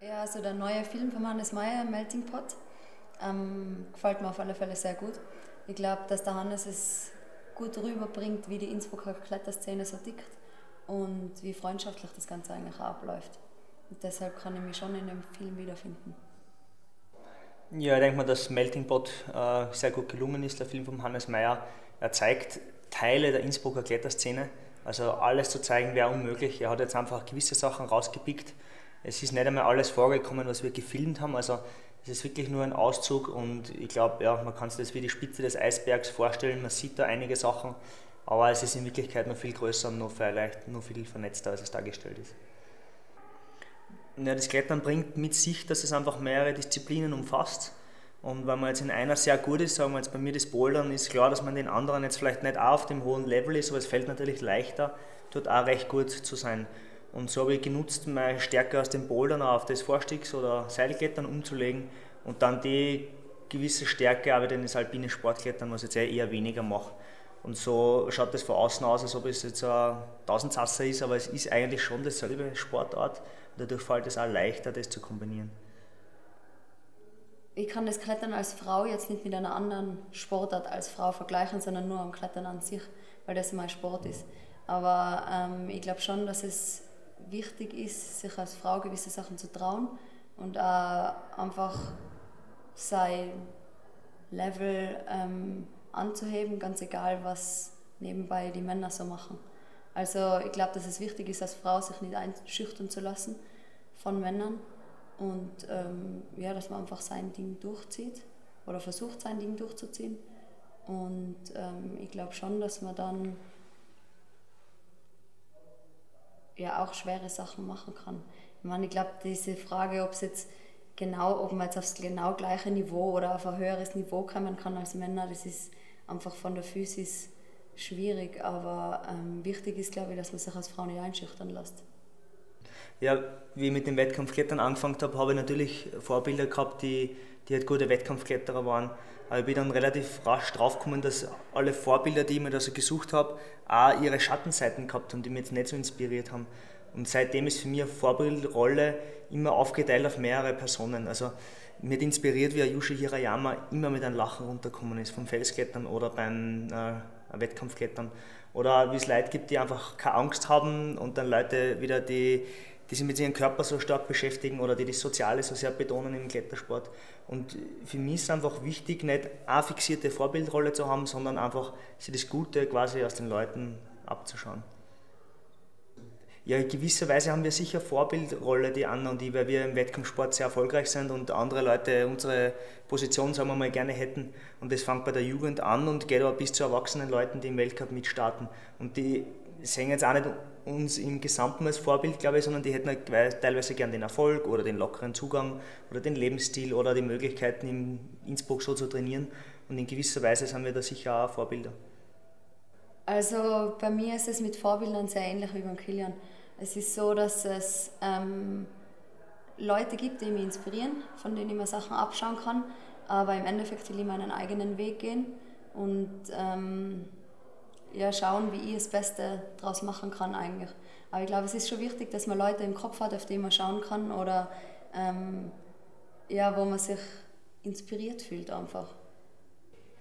Ja, also der neue Film von Hannes Meyer, Melting Pot, ähm, gefällt mir auf alle Fälle sehr gut. Ich glaube, dass der Hannes es gut rüberbringt, wie die Innsbrucker Kletterszene so tickt und wie freundschaftlich das Ganze eigentlich abläuft. Und deshalb kann ich mich schon in dem Film wiederfinden. Ja, ich denke mal, dass Melting Pot äh, sehr gut gelungen ist, der Film von Hannes Meyer. Er zeigt Teile der Innsbrucker Kletterszene. Also alles zu zeigen wäre unmöglich. Er hat jetzt einfach gewisse Sachen rausgepickt. Es ist nicht einmal alles vorgekommen, was wir gefilmt haben. Also es ist wirklich nur ein Auszug und ich glaube, ja, man kann sich das wie die Spitze des Eisbergs vorstellen. Man sieht da einige Sachen, aber es ist in Wirklichkeit noch viel größer und noch vielleicht noch viel vernetzter, als es dargestellt ist. Ja, das Klettern bringt mit sich, dass es einfach mehrere Disziplinen umfasst. Und wenn man jetzt in einer sehr gut ist, sagen wir jetzt bei mir das Bouldern, ist klar, dass man den anderen jetzt vielleicht nicht auch auf dem hohen Level ist, aber es fällt natürlich leichter, dort auch recht gut zu sein. Und so habe ich genutzt, meine Stärke aus dem Bouldern auf das Vorstiegs- oder Seilklettern umzulegen und dann die gewisse Stärke wieder in das alpine Sportklettern, was ich jetzt eher weniger mache. Und so schaut das von außen aus, als ob es jetzt ein Tausendsasser ist, aber es ist eigentlich schon dasselbe Sportart. Dadurch fällt es auch leichter, das zu kombinieren. Ich kann das Klettern als Frau jetzt nicht mit einer anderen Sportart als Frau vergleichen, sondern nur am Klettern an sich, weil das mein Sport ist. Aber ähm, ich glaube schon, dass es wichtig ist, sich als Frau gewisse Sachen zu trauen und auch einfach sein Level ähm, anzuheben, ganz egal, was nebenbei die Männer so machen. Also ich glaube, dass es wichtig ist, als Frau sich nicht einschüchtern zu lassen von Männern und ähm, ja, dass man einfach sein Ding durchzieht oder versucht, sein Ding durchzuziehen. Und ähm, ich glaube schon, dass man dann ja auch schwere Sachen machen kann. Ich meine, ich glaube, diese Frage, ob es jetzt genau, ob man jetzt aufs genau gleiche Niveau oder auf ein höheres Niveau kommen kann als Männer, das ist einfach von der Physis schwierig. Aber ähm, wichtig ist, glaube ich, dass man sich als Frau nicht einschüchtern lässt. Ja, wie ich mit dem Wettkampfklettern angefangen habe, habe ich natürlich Vorbilder gehabt, die, die halt gute Wettkampfkletterer waren. Aber ich bin dann relativ rasch draufgekommen, dass alle Vorbilder, die ich mir da so gesucht habe, auch ihre Schattenseiten gehabt haben, die mich jetzt nicht so inspiriert haben. Und seitdem ist für mich eine Vorbildrolle immer aufgeteilt auf mehrere Personen. Also mir inspiriert, wie Ayushi Hirayama immer mit einem Lachen runtergekommen ist, vom Felsklettern oder beim äh, Wettkampfklettern. Oder wie es Leute gibt, die einfach keine Angst haben und dann Leute wieder, die, die sich mit ihrem Körper so stark beschäftigen oder die das Soziale so sehr betonen im Klettersport. Und für mich ist es einfach wichtig, nicht eine fixierte Vorbildrolle zu haben, sondern einfach sich das Gute quasi aus den Leuten abzuschauen. Ja, in gewisser Weise haben wir sicher Vorbildrolle, die Anna und ich, weil wir im Wettkampfsport sehr erfolgreich sind und andere Leute unsere Position, sagen wir mal, gerne hätten. Und das fängt bei der Jugend an und geht aber bis zu erwachsenen Leuten, die im Weltcup mitstarten. Und die sehen jetzt auch nicht uns im Gesamten als Vorbild, glaube ich, sondern die hätten halt teilweise gern den Erfolg oder den lockeren Zugang oder den Lebensstil oder die Möglichkeiten, in Innsbruck so zu trainieren. Und in gewisser Weise sind wir da sicher auch Vorbilder. Also bei mir ist es mit Vorbildern sehr ähnlich wie beim Kilian. Es ist so, dass es ähm, Leute gibt, die mich inspirieren, von denen ich mir Sachen abschauen kann, aber im Endeffekt will ich meinen eigenen Weg gehen und ähm, ja, schauen, wie ich das Beste daraus machen kann eigentlich. Aber ich glaube, es ist schon wichtig, dass man Leute im Kopf hat, auf die man schauen kann oder ähm, ja, wo man sich inspiriert fühlt einfach.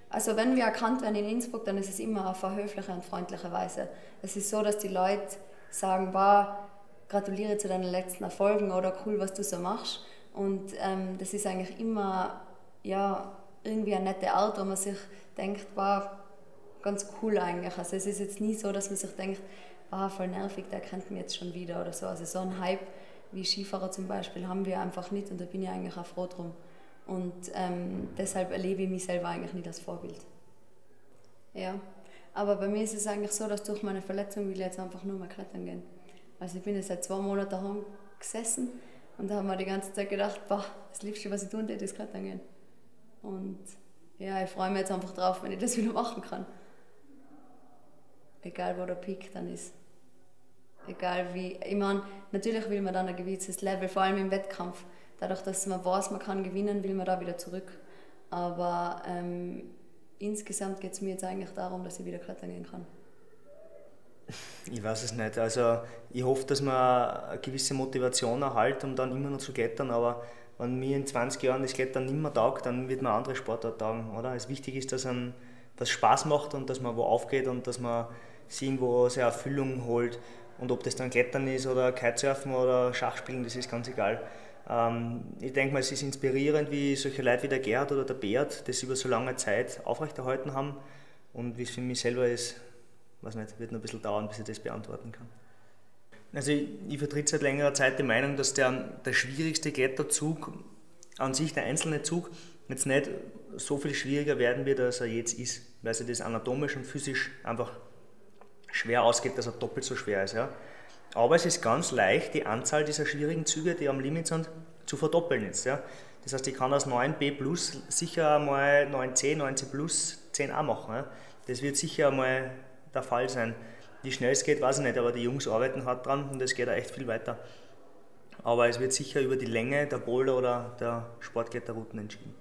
Also wenn wir erkannt werden in Innsbruck, dann ist es immer auf eine höfliche und freundliche Weise. Es ist so, dass die Leute sagen, war gratuliere zu deinen letzten Erfolgen oder cool, was du so machst. Und ähm, das ist eigentlich immer ja, irgendwie eine nette Art, wo man sich denkt, war ganz cool eigentlich. Also es ist jetzt nie so, dass man sich denkt, ah, voll nervig, der kennt mich jetzt schon wieder oder so. Also so ein Hype wie Skifahrer zum Beispiel haben wir einfach nicht und da bin ich eigentlich auch froh drum. Und ähm, deshalb erlebe ich mich selber eigentlich nicht als Vorbild. Ja, aber bei mir ist es eigentlich so, dass durch meine Verletzung will ich jetzt einfach nur mal klettern gehen. Also ich bin jetzt seit zwei Monaten daheim gesessen und da haben wir die ganze Zeit gedacht, boah, das Liebste, was ich tun würde, ist klettern gehen. Und ja, ich freue mich jetzt einfach drauf, wenn ich das wieder machen kann. Egal, wo der Peak dann ist. Egal wie, ich meine, natürlich will man dann ein gewisses Level, vor allem im Wettkampf. Dadurch, dass man weiß, man kann gewinnen, will man da wieder zurück. Aber ähm, insgesamt geht es mir jetzt eigentlich darum, dass ich wieder klettern gehen kann. Ich weiß es nicht. Also ich hoffe, dass man eine gewisse Motivation erhält, um dann immer noch zu klettern, aber wenn mir in 20 Jahren das Klettern nicht mehr taugt, dann wird man andere Sportart taugen, oder? Es wichtig ist, dass einem das Spaß macht und dass man wo aufgeht und dass man sich irgendwo seine Erfüllung holt. Und ob das dann Klettern ist oder Kitesurfen oder Schachspielen, das ist ganz egal. Ähm, ich denke mal, es ist inspirierend, wie solche Leute wie der Gerd oder der Bert das über so lange Zeit aufrechterhalten haben. Und wie es für mich selber ist, weiß nicht, wird noch ein bisschen dauern, bis ich das beantworten kann. Also ich, ich vertrete seit längerer Zeit die Meinung, dass der, der schwierigste Kletterzug an sich, der einzelne Zug, jetzt nicht so viel schwieriger werden wird, als er jetzt ist, weil sich das anatomisch und physisch einfach schwer ausgeht, dass er doppelt so schwer ist. Ja. Aber es ist ganz leicht, die Anzahl dieser schwierigen Züge, die am Limit sind, zu verdoppeln jetzt. Ja. Das heißt, ich kann aus 9b plus sicher mal 9c, 9c plus 10a machen. Ja. Das wird sicher mal der Fall sein. Wie schnell es geht, weiß ich nicht, aber die Jungs arbeiten hart dran und es geht auch echt viel weiter. Aber es wird sicher über die Länge der Boulder oder der Sportkletterrouten entschieden.